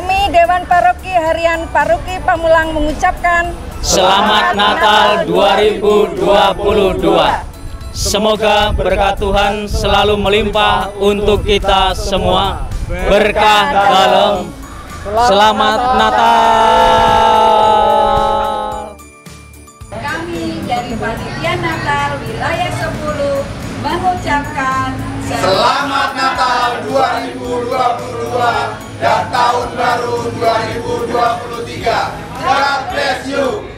Dewan Paroki Harian Paroki Pamulang mengucapkan Selamat Natal 2022. Semoga berkat Tuhan selalu melimpah untuk kita semua. Berkah dalam Selamat Natal. Kami dari Panitia Natal Wilayah 10 mengucapkan Selamat Natal 2022 dan Tahun Baru 2023. God bless you.